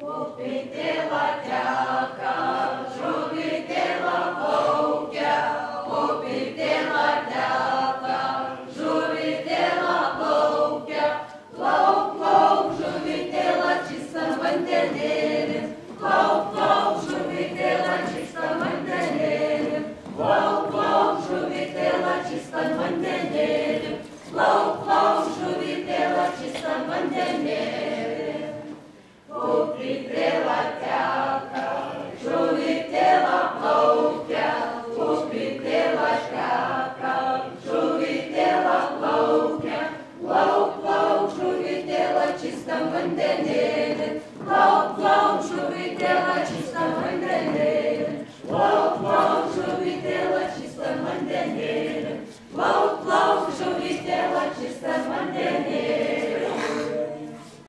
Bůh by dělat Yangın denir, topla